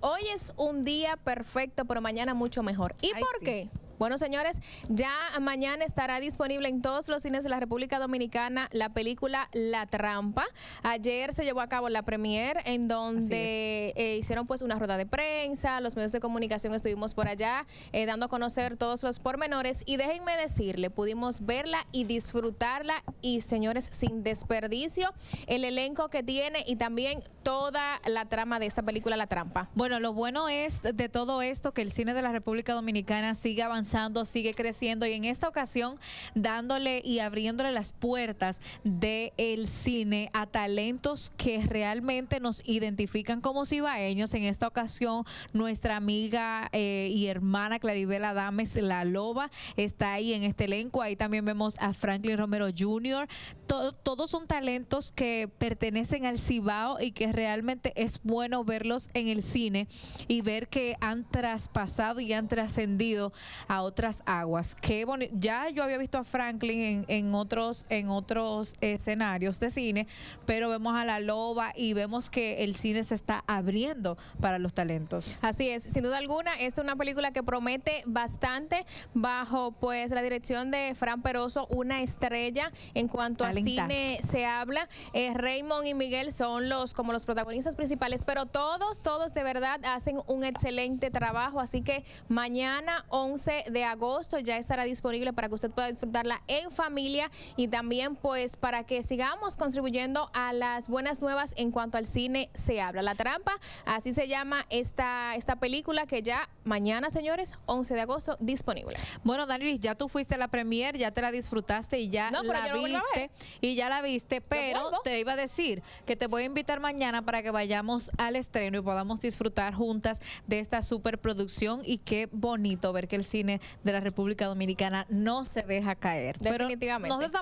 hoy es un día perfecto, pero mañana mucho mejor. ¿Y Ay, por sí. qué? Bueno, señores, ya mañana estará disponible en todos los cines de la República Dominicana la película La Trampa. Ayer se llevó a cabo la premier en donde eh, hicieron pues una rueda de prensa, los medios de comunicación estuvimos por allá eh, dando a conocer todos los pormenores y déjenme decirle, pudimos verla y disfrutarla y señores, sin desperdicio, el elenco que tiene y también toda la trama de esta película La Trampa. Bueno, lo bueno es de todo esto que el cine de la República Dominicana sigue avanzando, sigue creciendo y en esta ocasión dándole y abriéndole las puertas del cine a talentos que realmente nos identifican como cibaeños. En esta ocasión, nuestra amiga eh, y hermana Claribel Adames, la loba, está ahí en este elenco. Ahí también vemos a Franklin Romero Jr. To- todos son talentos que pertenecen al Cibao y que realmente es bueno verlos en el cine y ver que han traspasado y han trascendido a otras aguas. Qué boni- ya yo había visto a Franklin en, en otros en otros escenarios de cine, pero vemos a la loba y vemos que el cine se está abriendo para los talentos. Así es, sin duda alguna, es una película que promete bastante bajo pues la dirección de Fran Peroso, una estrella en cuanto a Talentazo. cine se habla. Eh, Raymond y Miguel son los como los protagonistas principales, pero todos, todos de verdad hacen un excelente trabajo, así que mañana 11 de agosto ya estará disponible para que usted pueda disfrutarla en familia y también pues para que sigamos contribuyendo a las buenas nuevas en cuanto al cine se habla. La trampa, así se llama esta, esta película que ya mañana, señores, 11 de agosto, disponible. Bueno, Daniel, ya tú fuiste a la premier, ya te la disfrutaste y ya No, la no viste y ya la viste, pero te iba a decir que te voy a invitar mañana para que vayamos al estreno y podamos disfrutar juntas de esta superproducción y qué bonito ver que el cine de la República Dominicana no se deja caer. Pero Definitivamente. nosotros